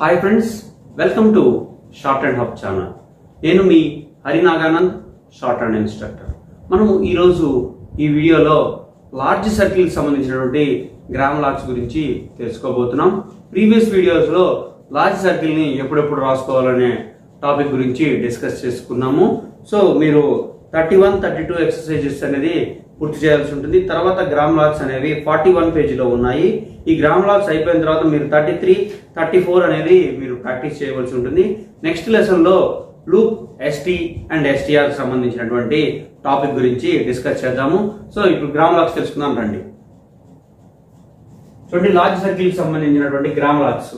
Hi friends welcome to shorthand hub channel నేను మీ Harinaganand shorthand instructor మనము ఈరోజు ఈ వీడియోలో లార్జ్ సర్కిల్కి సంబంధించినటువంటి గ్రామ్ లాక్స్ గురించి తెలుసుకోబోతున్నాం. ప్రీవియస్ వీడియోస్లో లార్జ్ సర్కిల్ని ఎప్పుడెప్పుడు రాసుకోవాలనే టాపిక్ గురించి డిస్కస్ చేసుకున్నాము. సో మీరు thirty one thirty two exercises అనేది పూర్తి చేయాల్సి ఉంటుంది. తర్వాత గ్రామ్ లాక్స్ అనేవి ఫార్టీ వన్ పేజీలో ఉన్నాయి. ఈ గ్రామ్ లాక్స్ అయిపోయిన తర్వాత మీరు థర్టీ త్రీ థర్టీ ఫోర్ అనేది మీరు ప్రాక్టీస్ చేయవలసి ఉంటుంది. నెక్స్ట్ లెసన్లో లూప్ ఎస్టీ అండ్ ఎస్టీఆర్ సంబంధించినటువంటి టాపిక్ గురించి డిస్కస్ చేద్దాము. సో ఇప్పుడు గ్రామ్ లాక్స్ తెలుసుకుందాం రండి. చూడండి లార్జ్ సర్కిల్ సంబంధించినటువంటి గ్రామ్ లాక్స్.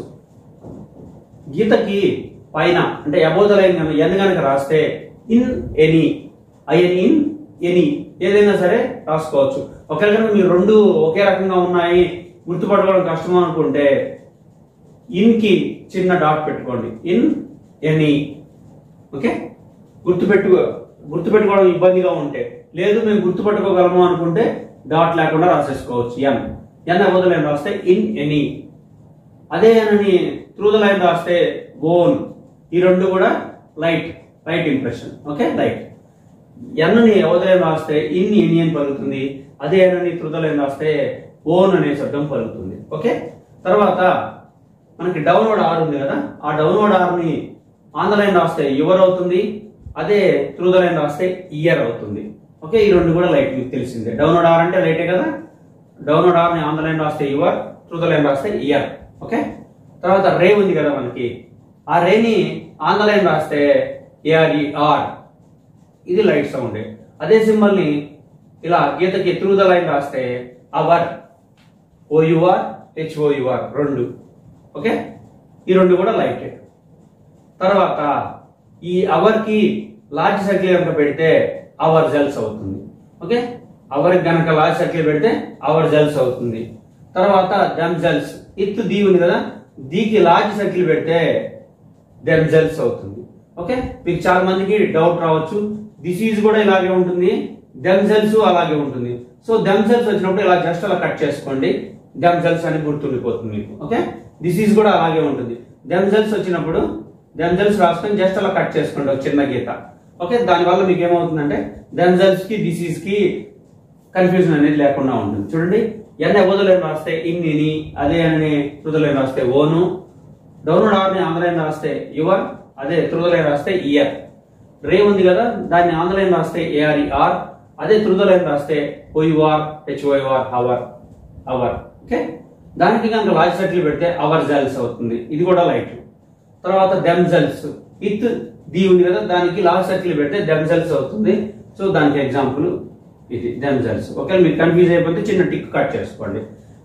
గీతకి పైన అంటే అబోధ లైన్ ఎన్ కనుక రాస్తే in any I N in any. ఏదైనా సరే రాసుకోవచ్చు. ఒకవేళ కనుక మీరు రెండు ఒకే రకంగా ఉన్నాయి గుర్తుపట్టుకోవడం కష్టం అనుకుంటే ఇన్కి చిన్న డాట్ పెట్టుకోండి. In any. ఓకే? గుర్తుపెట్టు గుర్తుపెట్టుకోవడం ఇబ్బందిగా ఉంటే లేదు మేము గుర్తుపెట్టుకోగలము అనుకుంటే డాట్ లేకుండా రాసేసుకోవచ్చు. N. N above the line రాస్తే ఇన్ ఎనీ. అదే అని త్రూ ద లైన్ రాస్తే ఓన్. ఈ రెండు కూడా light right impression. Okay? Light. ఎన్నని అవదలైన రాస్తే ఇన్ యూనియన్ పలుకుతుంది అదే ఎన్నని త్రూ రాస్తే ఓన్ అనే శబ్దం పలుకుతుంది. ఓకే? తర్వాత మనకి డౌన్వర్డ్ ఆర్ ఉంది కదా? ఆ డౌన్వర్డ్ ఆర్ని ఆన్ రాస్తే యువర్ అవుతుంది అదే త్రూ రాస్తే ఇయర్ అవుతుంది. ఓకే? ఈ రెండు కూడా లైట్ మీకు తెలిసిందే. డౌన్వర్డ్ ఆర్ అంటే లైటే కదా? డౌన్వర్డ్ ఆర్ని ఆన్ రాస్తే యువర్ త్రూ రాస్తే ఇయర్. ఓకే? తర్వాత రే ఉంది కదా మనకి. ఆ రేని ఆన్ రాస్తే ఏఆర్ఈఆర్ ఇది లైట్ సౌండ్. అదే సింబల్ని ఇలా గీతకి త్రూ ద లైన్ రాస్తే hour O U R H O U R రెండు. ఓకే? ఈ రెండు కూడా లైట్. తర్వాత ఈ అవర్కి లార్జ్ సర్కిల్ కనుక పెడితే అవర్ జెల్స్ అవుతుంది. ఓకే? అవర్ గనక లార్జ్ సర్కిల్ పెడితే అవర్ జెల్స్ అవుతుంది. తర్వాత దెమ్ జెల్స్. ఇత్తు దీ ఉంది కదా? దీకి లార్జ్ సర్కిల్ పెడితే దెమ్ జెల్స్ అవుతుంది. ఓకే? మీకు చాలా మందికి డౌట్ రావచ్చు. డిసీజ్ కూడా ఇలాగే ఉంటుంది. డెమ్ సెల్స్ అలాగే ఉంటుంది. సో దెమ్ సెల్స్ వచ్చినప్పుడు ఇలా జస్ట్ అలా కట్ చేసుకోండి. డెమ్ సెల్స్ అని గుర్తుండిపోతుంది మీకు. ఓకే? డిసీజ్ కూడా అలాగే ఉంటుంది. దెమ్ సెల్స్ వచ్చినప్పుడు దెమ్ సెల్స్ రాసుకొని జస్ట్ అలా కట్ చేసుకోండి. ఒక చిన్న గీత. ఓకే? దానివల్ల మీకు ఏమవుతుందంటే దెమ్ సెల్స్కి డిసీజ్కి కన్ఫ్యూజన్ అనేది లేకుండా ఉంటుంది. చూడండి. ఎన్న వదలేని రాస్తే ఇన్ అదే అని తుదలేని రాస్తే ఓను. డౌన్లోడ్ ఆర్ని ఆంధ్రలైన్ రాస్తే యువర్. అదే త్రుదలైన్ రాస్తే ఇయర్ రే ఉంది కదా దాన్ని ఆంధ్రలైన్ రాస్తే ఏఆర్ఈఆర్ అదే త్రుదలైన్ రాస్తే O U R H O R hour hour okay దానికి కనుక లాజ్ సెట్లు పెడితే అవర్ జెల్స్ అవుతుంది. ఇది కూడా లైట్ తర్వాత దెమ్జెల్స్ ఇత్ ది ఉంది కదా దానికి లాజ్ సెటిల్ పెడితే దెమ్జెల్స్ అవుతుంది. సో దానికి ఎగ్జాంపుల్ ఇది దెమ్జెల్స్ ఒకవేళ మీరు కన్ఫ్యూజ్ అయిపోతే చిన్న టిక్ కట్ చేసుకోండి.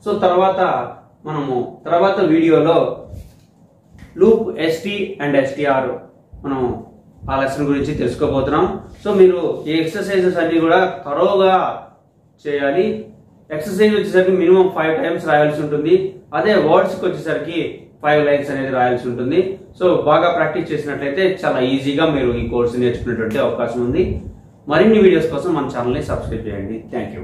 సో తర్వాత మనము తర్వాత వీడియోలో లూప్ ఎస్టీ అండ్ ఎస్టీఆర్ మనం ఆ లెసన్ గురించి తెలుసుకోబోతున్నాం. సో మీరు ఈ ఎక్సర్సైజెస్ అన్ని కూడా త్వరగా చేయాలి. ఎక్సర్సైజ్ వచ్చేసరికి మినిమం ఫైవ్ టైమ్స్ రాయాల్సి ఉంటుంది. అదే వర్డ్స్కి వచ్చేసరికి ఫైవ్ లైన్స్ అనేది రాయాల్సి ఉంటుంది. సో బాగా ప్రాక్టీస్ చేసినట్లయితే చాలా ఈజీగా మీరు ఈ కోర్సు నేర్చుకునేటువంటి అవకాశం ఉంది. మరిన్ని వీడియోస్ కోసం మన ఛానల్ని సబ్స్క్రైబ్ చేయండి. Thank you